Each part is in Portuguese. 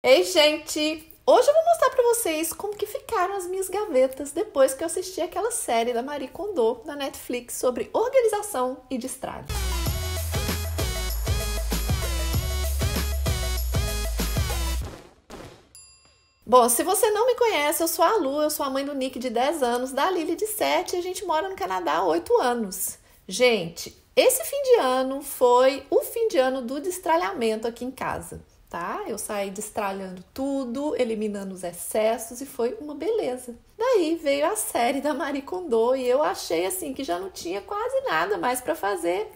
Ei, gente! Hoje eu vou mostrar para vocês como que ficaram as minhas gavetas depois que eu assisti aquela série da Marie Kondo na Netflix sobre organização e destralhe. Bom, se você não me conhece, eu sou a Lu, eu sou a mãe do Nick de 10 anos, da Lily de 7 e a gente mora no Canadá há 8 anos. Gente, esse fim de ano foi o fim de ano do destralhamento aqui em casa tá? Eu saí destralhando tudo, eliminando os excessos e foi uma beleza. Daí veio a série da Marie Kondo e eu achei assim que já não tinha quase nada mais para fazer.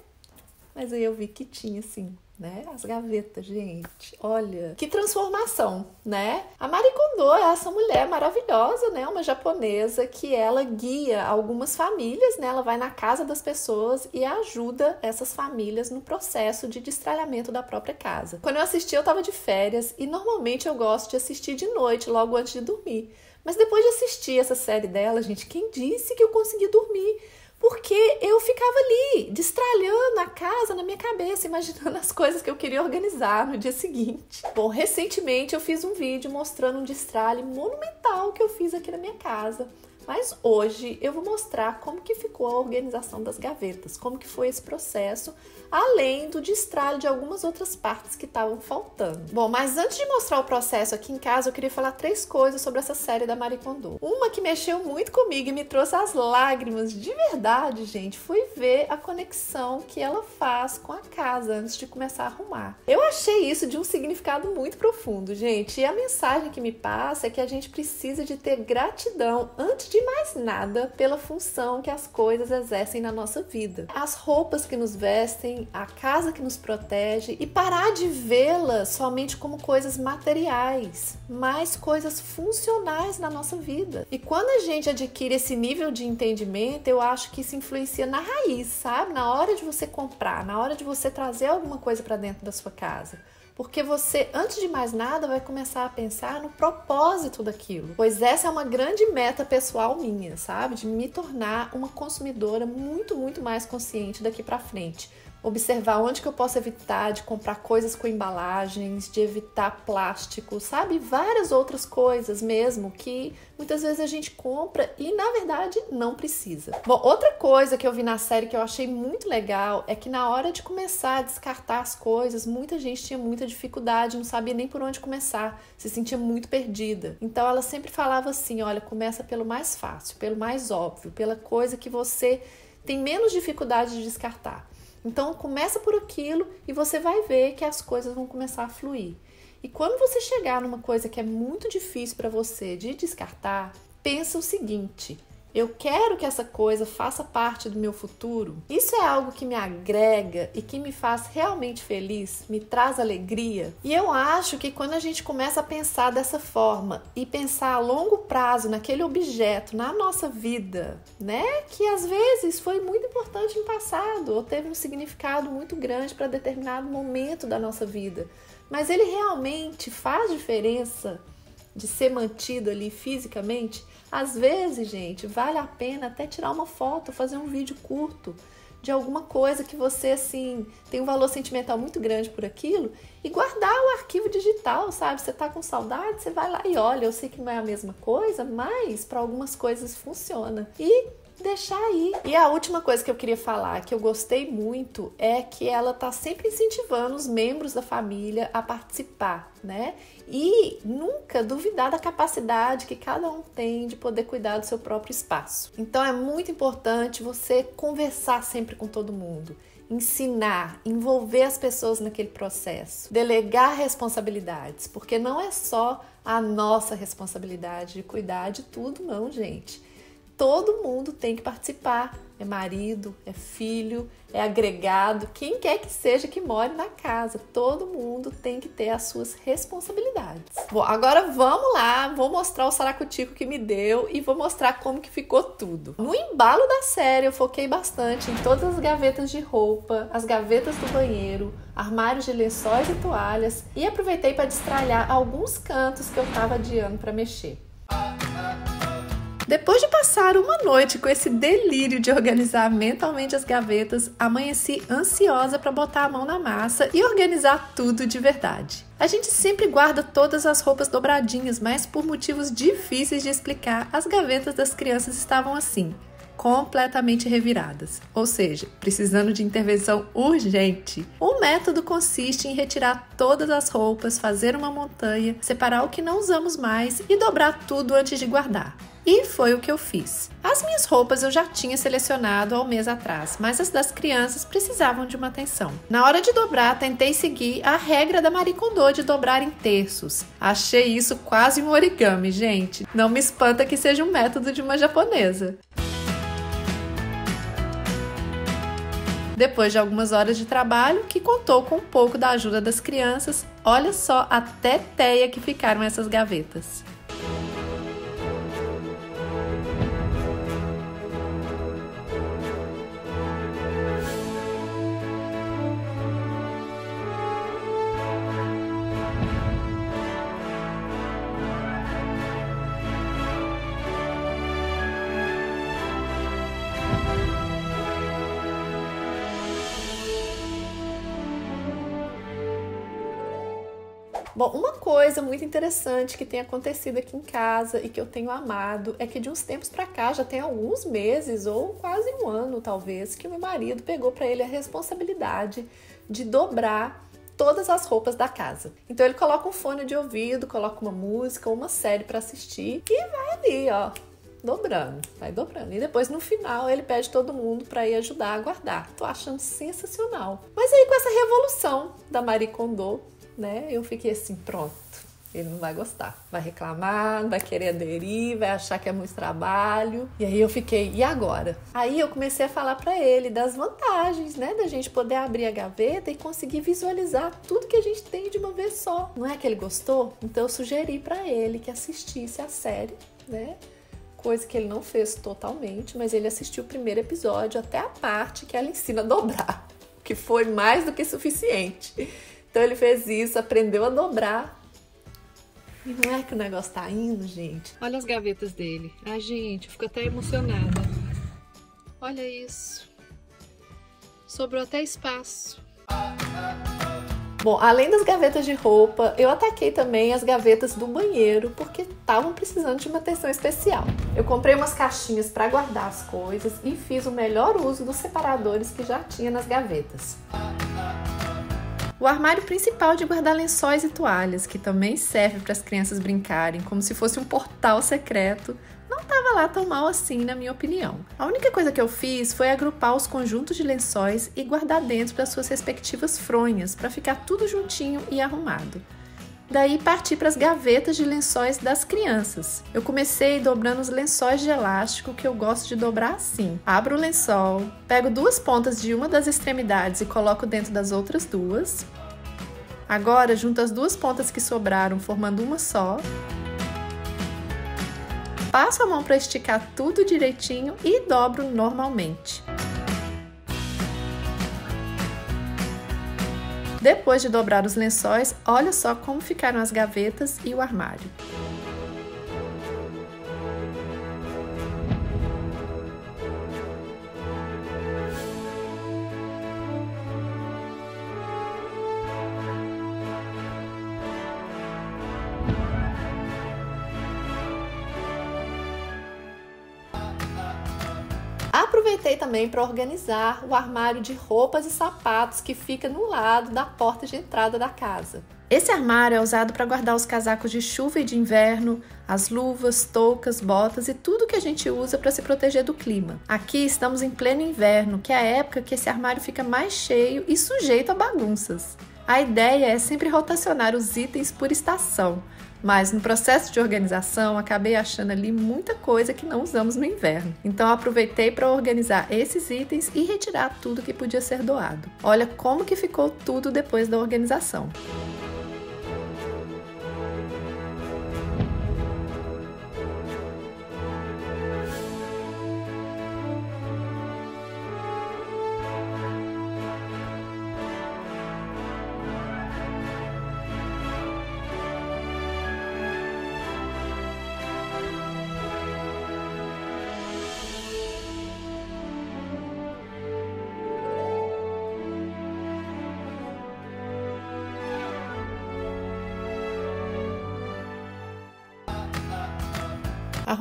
Mas aí eu vi que tinha assim né? As gavetas, gente. Olha, que transformação, né? A Marie Kondo é essa mulher maravilhosa, né? Uma japonesa que ela guia algumas famílias, né? Ela vai na casa das pessoas e ajuda essas famílias no processo de destralhamento da própria casa. Quando eu assisti, eu tava de férias e normalmente eu gosto de assistir de noite, logo antes de dormir. Mas depois de assistir essa série dela, gente, quem disse que eu consegui dormir? Porque eu ficava ali, destralhando a casa na minha cabeça, imaginando as coisas que eu queria organizar no dia seguinte. Bom, recentemente eu fiz um vídeo mostrando um destralhe monumental que eu fiz aqui na minha casa. Mas hoje eu vou mostrar como que ficou a organização das gavetas, como que foi esse processo, além do destralhe de algumas outras partes que estavam faltando. Bom, mas antes de mostrar o processo aqui em casa, eu queria falar três coisas sobre essa série da Marie Kondo. Uma que mexeu muito comigo e me trouxe as lágrimas de verdade, gente, foi ver a conexão que ela faz com a casa antes de começar a arrumar. Eu achei isso de um significado muito profundo, gente, e a mensagem que me passa é que a gente precisa de ter gratidão antes de mais nada pela função que as coisas exercem na nossa vida. As roupas que nos vestem, a casa que nos protege e parar de vê-las somente como coisas materiais, mas coisas funcionais na nossa vida. E quando a gente adquire esse nível de entendimento, eu acho que isso influencia na raiz, sabe? Na hora de você comprar, na hora de você trazer alguma coisa para dentro da sua casa. Porque você, antes de mais nada, vai começar a pensar no propósito daquilo. Pois essa é uma grande meta pessoal minha, sabe? De me tornar uma consumidora muito, muito mais consciente daqui para frente observar onde que eu posso evitar de comprar coisas com embalagens, de evitar plástico, sabe? Várias outras coisas mesmo que muitas vezes a gente compra e na verdade não precisa. Bom, outra coisa que eu vi na série que eu achei muito legal é que na hora de começar a descartar as coisas, muita gente tinha muita dificuldade, não sabia nem por onde começar, se sentia muito perdida. Então ela sempre falava assim: olha, começa pelo mais fácil, pelo mais óbvio, pela coisa que você tem menos dificuldade de descartar. Então começa por aquilo e você vai ver que as coisas vão começar a fluir. E quando você chegar numa coisa que é muito difícil para você de descartar, pensa o seguinte: eu quero que essa coisa faça parte do meu futuro. Isso é algo que me agrega e que me faz realmente feliz, me traz alegria. E eu acho que quando a gente começa a pensar dessa forma e pensar a longo prazo naquele objeto na nossa vida, né, que às vezes foi muito importante no passado ou teve um significado muito grande para determinado momento da nossa vida, mas ele realmente faz diferença de ser mantido ali fisicamente, às vezes, gente, vale a pena até tirar uma foto, fazer um vídeo curto de alguma coisa que você assim tem um valor sentimental muito grande por aquilo e guardar o arquivo digital, sabe? Você tá com saudade, você vai lá e olha, eu sei que não é a mesma coisa, mas para algumas coisas funciona. E deixar aí. E a última coisa que eu queria falar, que eu gostei muito, é que ela tá sempre incentivando os membros da família a participar, né? E nunca duvidar da capacidade que cada um tem de poder cuidar do seu próprio espaço. Então é muito importante você conversar sempre com todo mundo ensinar, envolver as pessoas naquele processo, delegar responsabilidades, porque não é só a nossa responsabilidade de cuidar de tudo, não, gente todo mundo tem que participar. É marido, é filho, é agregado, quem quer que seja que more na casa. Todo mundo tem que ter as suas responsabilidades. Bom, agora vamos lá, vou mostrar o saracutico que me deu e vou mostrar como que ficou tudo. No embalo da série eu foquei bastante em todas as gavetas de roupa, as gavetas do banheiro, armários de lençóis e toalhas e aproveitei para destralhar alguns cantos que eu estava adiando para mexer. Depois de passar uma noite com esse delírio de organizar mentalmente as gavetas, amanheci ansiosa para botar a mão na massa e organizar tudo de verdade. A gente sempre guarda todas as roupas dobradinhas, mas por motivos difíceis de explicar, as gavetas das crianças estavam assim completamente reviradas, ou seja, precisando de intervenção urgente. O método consiste em retirar todas as roupas, fazer uma montanha, separar o que não usamos mais e dobrar tudo antes de guardar. E foi o que eu fiz. As minhas roupas eu já tinha selecionado há um mês atrás, mas as das crianças precisavam de uma atenção. Na hora de dobrar, tentei seguir a regra da Marie Kondo de dobrar em terços. Achei isso quase um origami, gente. Não me espanta que seja um método de uma japonesa. Depois de algumas horas de trabalho, que contou com um pouco da ajuda das crianças, olha só a teteia que ficaram essas gavetas. Bom, uma coisa muito interessante que tem acontecido aqui em casa e que eu tenho amado é que de uns tempos para cá, já tem alguns meses ou quase um ano talvez, que o meu marido pegou para ele a responsabilidade de dobrar todas as roupas da casa. Então ele coloca um fone de ouvido, coloca uma música ou uma série para assistir e vai ali, ó, dobrando, vai dobrando. E depois no final ele pede todo mundo para ir ajudar a guardar. Tô achando sensacional. Mas aí com essa revolução da Marie Kondo, né? Eu fiquei assim, pronto. Ele não vai gostar, vai reclamar, vai querer aderir, vai achar que é muito trabalho. E aí eu fiquei, e agora? Aí eu comecei a falar para ele das vantagens, né, da gente poder abrir a gaveta e conseguir visualizar tudo que a gente tem de uma vez só. Não é que ele gostou? Então eu sugeri para ele que assistisse a série, né? Coisa que ele não fez totalmente, mas ele assistiu o primeiro episódio até a parte que ela ensina a dobrar, que foi mais do que suficiente. Então ele fez isso, aprendeu a dobrar. E não é que o negócio tá indo, gente. Olha as gavetas dele. Ah, gente, eu fico até emocionada. Olha isso. Sobrou até espaço. Bom, além das gavetas de roupa, eu ataquei também as gavetas do banheiro porque estavam precisando de uma atenção especial. Eu comprei umas caixinhas para guardar as coisas e fiz o melhor uso dos separadores que já tinha nas gavetas o armário principal de guardar lençóis e toalhas, que também serve para as crianças brincarem, como se fosse um portal secreto, não estava lá tão mal assim, na minha opinião. A única coisa que eu fiz foi agrupar os conjuntos de lençóis e guardar dentro das suas respectivas fronhas, para ficar tudo juntinho e arrumado. Daí parti para as gavetas de lençóis das crianças. Eu comecei dobrando os lençóis de elástico que eu gosto de dobrar assim. Abro o lençol, pego duas pontas de uma das extremidades e coloco dentro das outras duas. Agora junto as duas pontas que sobraram formando uma só. Passo a mão para esticar tudo direitinho e dobro normalmente. Depois de dobrar os lençóis, olha só como ficaram as gavetas e o armário. Aproveitei também para organizar o armário de roupas e sapatos que fica no lado da porta de entrada da casa. Esse armário é usado para guardar os casacos de chuva e de inverno, as luvas, toucas, botas e tudo que a gente usa para se proteger do clima. Aqui estamos em pleno inverno, que é a época que esse armário fica mais cheio e sujeito a bagunças. A ideia é sempre rotacionar os itens por estação, mas no processo de organização, acabei achando ali muita coisa que não usamos no inverno. Então aproveitei para organizar esses itens e retirar tudo que podia ser doado. Olha como que ficou tudo depois da organização.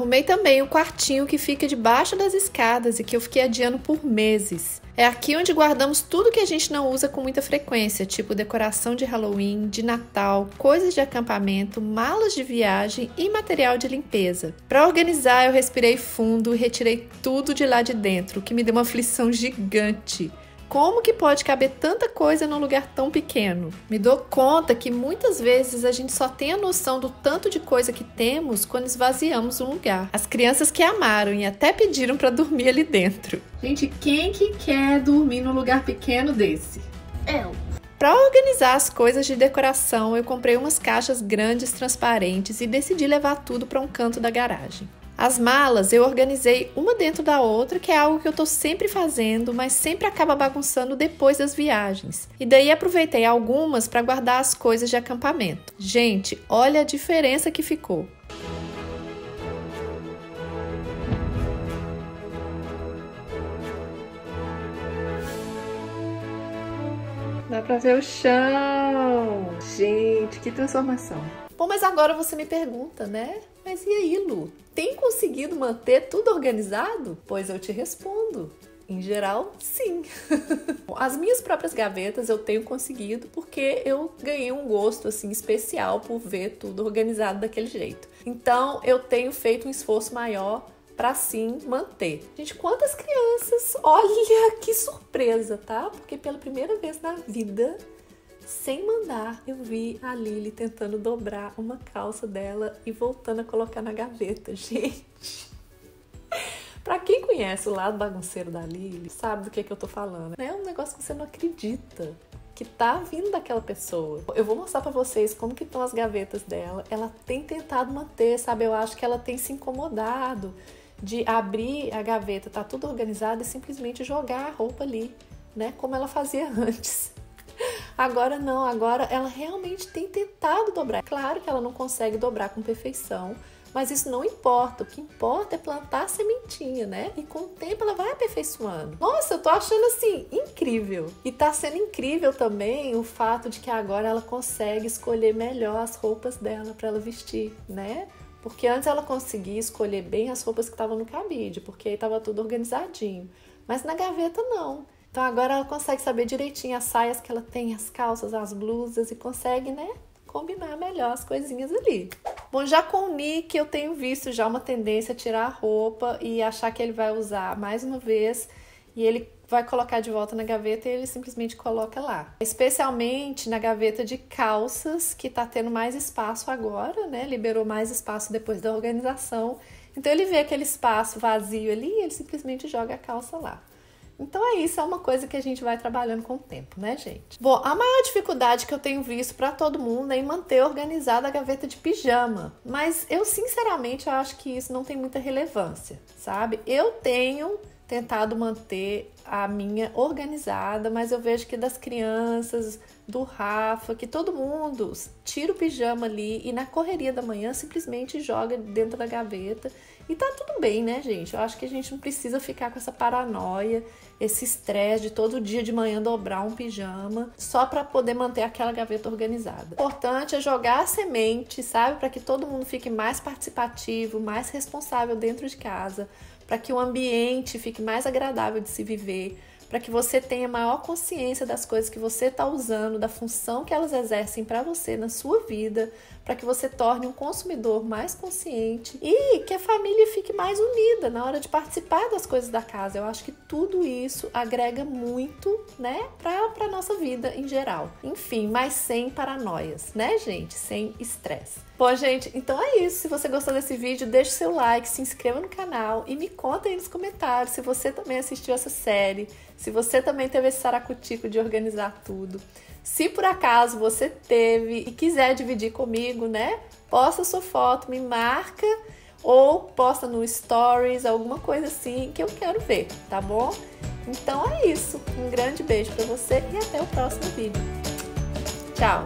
Arrumei também o quartinho que fica debaixo das escadas e que eu fiquei adiando por meses. É aqui onde guardamos tudo que a gente não usa com muita frequência, tipo decoração de Halloween, de Natal, coisas de acampamento, malas de viagem e material de limpeza. Para organizar, eu respirei fundo e retirei tudo de lá de dentro, o que me deu uma aflição gigante. Como que pode caber tanta coisa num lugar tão pequeno? Me dou conta que muitas vezes a gente só tem a noção do tanto de coisa que temos quando esvaziamos um lugar. As crianças que amaram e até pediram para dormir ali dentro. Gente, quem que quer dormir num lugar pequeno desse? Eu. Para organizar as coisas de decoração, eu comprei umas caixas grandes transparentes e decidi levar tudo para um canto da garagem. As malas eu organizei uma dentro da outra, que é algo que eu tô sempre fazendo, mas sempre acaba bagunçando depois das viagens. E daí aproveitei algumas para guardar as coisas de acampamento. Gente, olha a diferença que ficou. Dá pra ver o chão. Gente, que transformação. Bom, mas agora você me pergunta, né? Mas e aí, Lu? Tem conseguido manter tudo organizado? Pois eu te respondo. Em geral, sim. As minhas próprias gavetas eu tenho conseguido porque eu ganhei um gosto assim especial por ver tudo organizado daquele jeito. Então, eu tenho feito um esforço maior para sim manter. Gente, quantas crianças! Olha que surpresa, tá? Porque pela primeira vez na vida sem mandar, eu vi a Lily tentando dobrar uma calça dela e voltando a colocar na gaveta. Gente, Pra quem conhece o lado bagunceiro da Lily, sabe do que, que eu tô falando. É um negócio que você não acredita que tá vindo daquela pessoa. Eu vou mostrar para vocês como que estão as gavetas dela. Ela tem tentado manter, sabe? Eu acho que ela tem se incomodado de abrir a gaveta, tá tudo organizado e simplesmente jogar a roupa ali, né? Como ela fazia antes. Agora não, agora ela realmente tem tentado dobrar. Claro que ela não consegue dobrar com perfeição, mas isso não importa. O que importa é plantar a sementinha, né? E com o tempo ela vai aperfeiçoando. Nossa, eu tô achando assim incrível. E tá sendo incrível também o fato de que agora ela consegue escolher melhor as roupas dela para ela vestir, né? Porque antes ela conseguia escolher bem as roupas que estavam no cabide, porque aí estava tudo organizadinho. Mas na gaveta não. Então agora ela consegue saber direitinho as saias que ela tem, as calças, as blusas e consegue, né, combinar melhor as coisinhas ali. Bom, já com o Nick eu tenho visto já uma tendência a tirar a roupa e achar que ele vai usar mais uma vez e ele vai colocar de volta na gaveta e ele simplesmente coloca lá. Especialmente na gaveta de calças, que tá tendo mais espaço agora, né? Liberou mais espaço depois da organização. Então ele vê aquele espaço vazio ali e ele simplesmente joga a calça lá. Então é isso, é uma coisa que a gente vai trabalhando com o tempo, né, gente? Bom, a maior dificuldade que eu tenho visto para todo mundo é em manter organizada a gaveta de pijama, mas eu sinceramente acho que isso não tem muita relevância, sabe? Eu tenho tentado manter a minha organizada, mas eu vejo que das crianças, do Rafa, que todo mundo tira o pijama ali e na correria da manhã simplesmente joga dentro da gaveta. E tá tudo bem, né, gente? Eu acho que a gente não precisa ficar com essa paranoia, esse estresse de todo dia de manhã dobrar um pijama só para poder manter aquela gaveta organizada. O importante é jogar a semente, sabe, para que todo mundo fique mais participativo, mais responsável dentro de casa para que o ambiente fique mais agradável de se viver, para que você tenha maior consciência das coisas que você está usando, da função que elas exercem para você na sua vida, para que você torne um consumidor mais consciente e que a família fique mais unida na hora de participar das coisas da casa. Eu acho que tudo isso agrega muito, né, para nossa vida em geral. Enfim, mas sem paranoias, né, gente? Sem estresse. Bom, gente, então é isso. Se você gostou desse vídeo, deixe seu like, se inscreva no canal e me conta aí nos comentários se você também assistiu essa série, se você também teve esse saracutico de organizar tudo. Se por acaso você teve e quiser dividir comigo, né? Posta sua foto, me marca ou posta no stories, alguma coisa assim que eu quero ver, tá bom? Então é isso. Um grande beijo para você e até o próximo vídeo. Tchau.